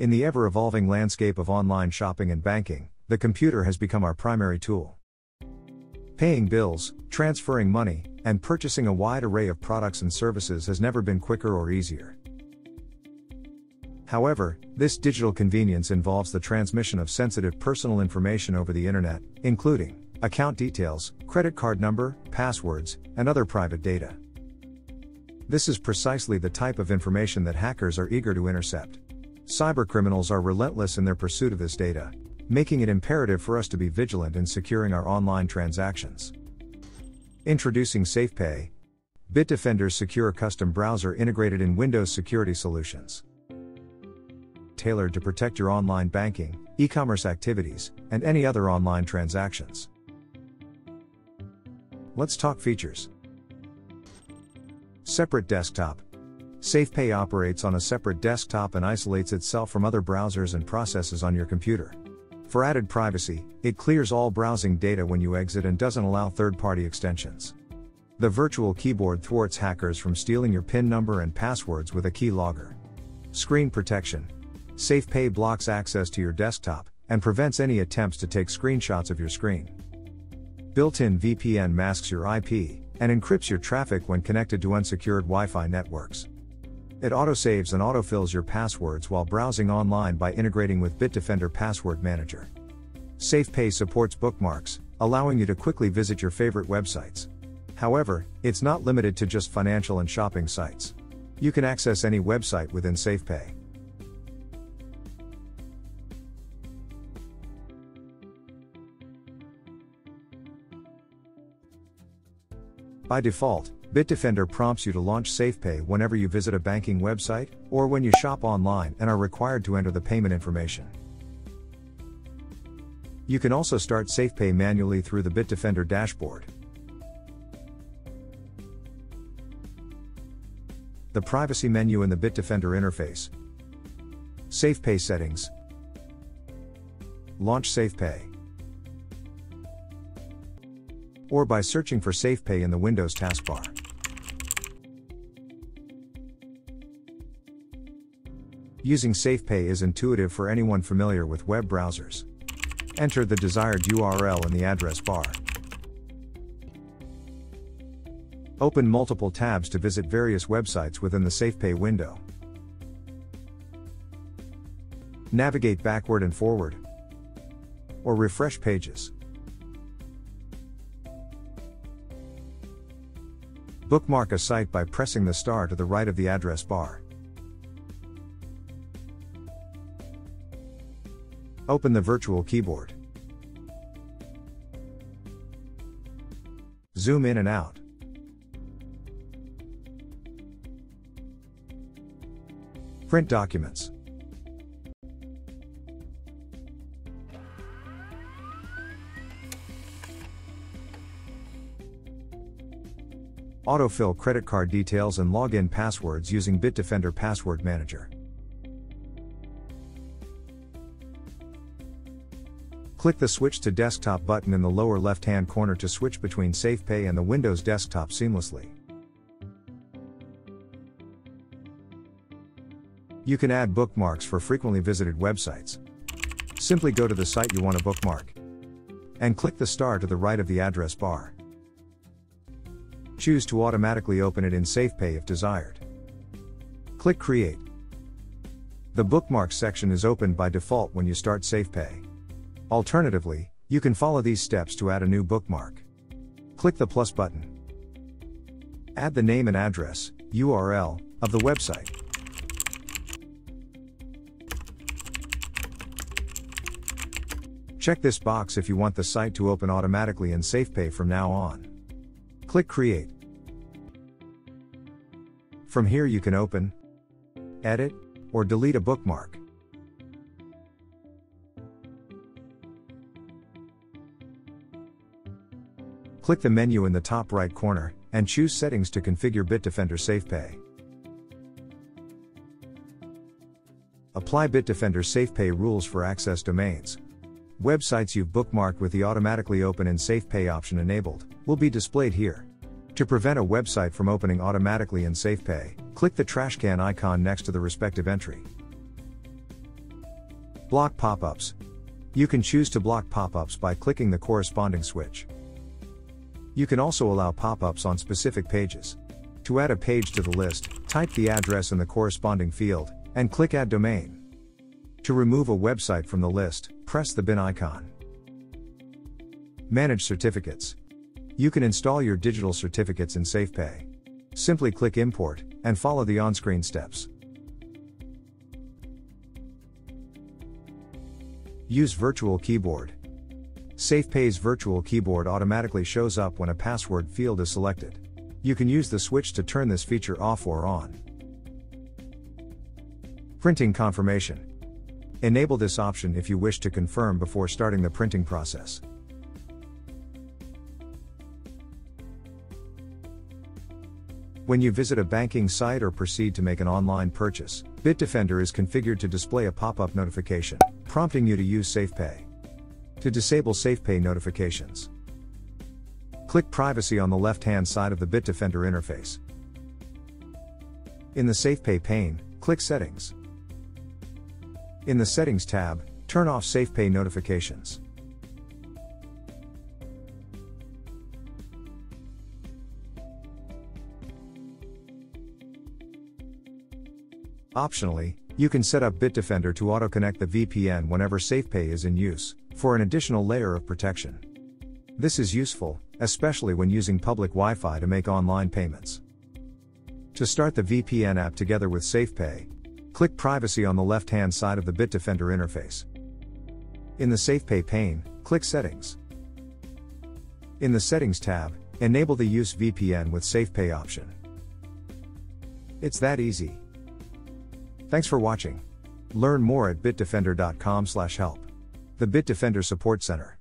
In the ever evolving landscape of online shopping and banking, the computer has become our primary tool. Paying bills, transferring money, and purchasing a wide array of products and services has never been quicker or easier. However, this digital convenience involves the transmission of sensitive personal information over the internet, including account details, credit card number, passwords, and other private data. This is precisely the type of information that hackers are eager to intercept. Cybercriminals are relentless in their pursuit of this data, making it imperative for us to be vigilant in securing our online transactions. Introducing SafePay, Bitdefender's secure custom browser integrated in Windows security solutions. Tailored to protect your online banking, e commerce activities, and any other online transactions. Let's talk features. Separate desktop. SafePay operates on a separate desktop and isolates itself from other browsers and processes on your computer. For added privacy, it clears all browsing data when you exit and doesn't allow third party extensions. The virtual keyboard thwarts hackers from stealing your PIN number and passwords with a keylogger. Screen protection. SafePay blocks access to your desktop and prevents any attempts to take screenshots of your screen. Built-in VPN masks your IP and encrypts your traffic when connected to unsecured Wi-Fi networks. It autosaves and autofills your passwords while browsing online by integrating with Bitdefender Password Manager. SafePay supports bookmarks, allowing you to quickly visit your favorite websites. However, it's not limited to just financial and shopping sites. You can access any website within SafePay. By default, Bitdefender prompts you to launch SafePay whenever you visit a banking website, or when you shop online and are required to enter the payment information. You can also start SafePay manually through the Bitdefender dashboard. The privacy menu in the Bitdefender interface. SafePay settings. Launch SafePay or by searching for SafePay in the Windows taskbar. Using SafePay is intuitive for anyone familiar with web browsers. Enter the desired URL in the address bar. Open multiple tabs to visit various websites within the SafePay window. Navigate backward and forward. Or refresh pages. Bookmark a site by pressing the star to the right of the address bar. Open the virtual keyboard. Zoom in and out. Print documents. Autofill credit card details and login passwords using Bitdefender Password Manager. Click the Switch to Desktop button in the lower left hand corner to switch between SafePay and the Windows desktop seamlessly. You can add bookmarks for frequently visited websites. Simply go to the site you want to bookmark and click the star to the right of the address bar. Choose to automatically open it in SafePay if desired. Click Create. The Bookmarks section is opened by default when you start SafePay. Alternatively, you can follow these steps to add a new bookmark. Click the plus button. Add the name and address, URL, of the website. Check this box if you want the site to open automatically in SafePay from now on. Click Create. From here you can open, edit, or delete a bookmark. Click the menu in the top right corner, and choose Settings to configure Bitdefender SafePay. Apply Bitdefender SafePay rules for access domains. Websites you've bookmarked with the automatically open in SafePay option enabled will be displayed here. To prevent a website from opening automatically in SafePay, click the trash can icon next to the respective entry. Block pop-ups. You can choose to block pop-ups by clicking the corresponding switch. You can also allow pop-ups on specific pages. To add a page to the list, type the address in the corresponding field, and click Add Domain. To remove a website from the list, press the bin icon. Manage certificates. You can install your digital certificates in SafePay. Simply click Import, and follow the on-screen steps. Use Virtual Keyboard. SafePay's Virtual Keyboard automatically shows up when a password field is selected. You can use the switch to turn this feature off or on. Printing Confirmation. Enable this option if you wish to confirm before starting the printing process. When you visit a banking site or proceed to make an online purchase, Bitdefender is configured to display a pop-up notification, prompting you to use SafePay. To disable SafePay notifications, click Privacy on the left-hand side of the Bitdefender interface. In the SafePay pane, click Settings. In the Settings tab, turn off SafePay notifications. Optionally, you can set up Bitdefender to auto-connect the VPN whenever SafePay is in use, for an additional layer of protection. This is useful, especially when using public Wi-Fi to make online payments. To start the VPN app together with SafePay, Click Privacy on the left-hand side of the Bitdefender interface. In the SafePay pane, click Settings. In the Settings tab, enable the Use VPN with SafePay option. It's that easy. Thanks for watching. Learn more at bitdefender.com/help. The Bitdefender Support Center.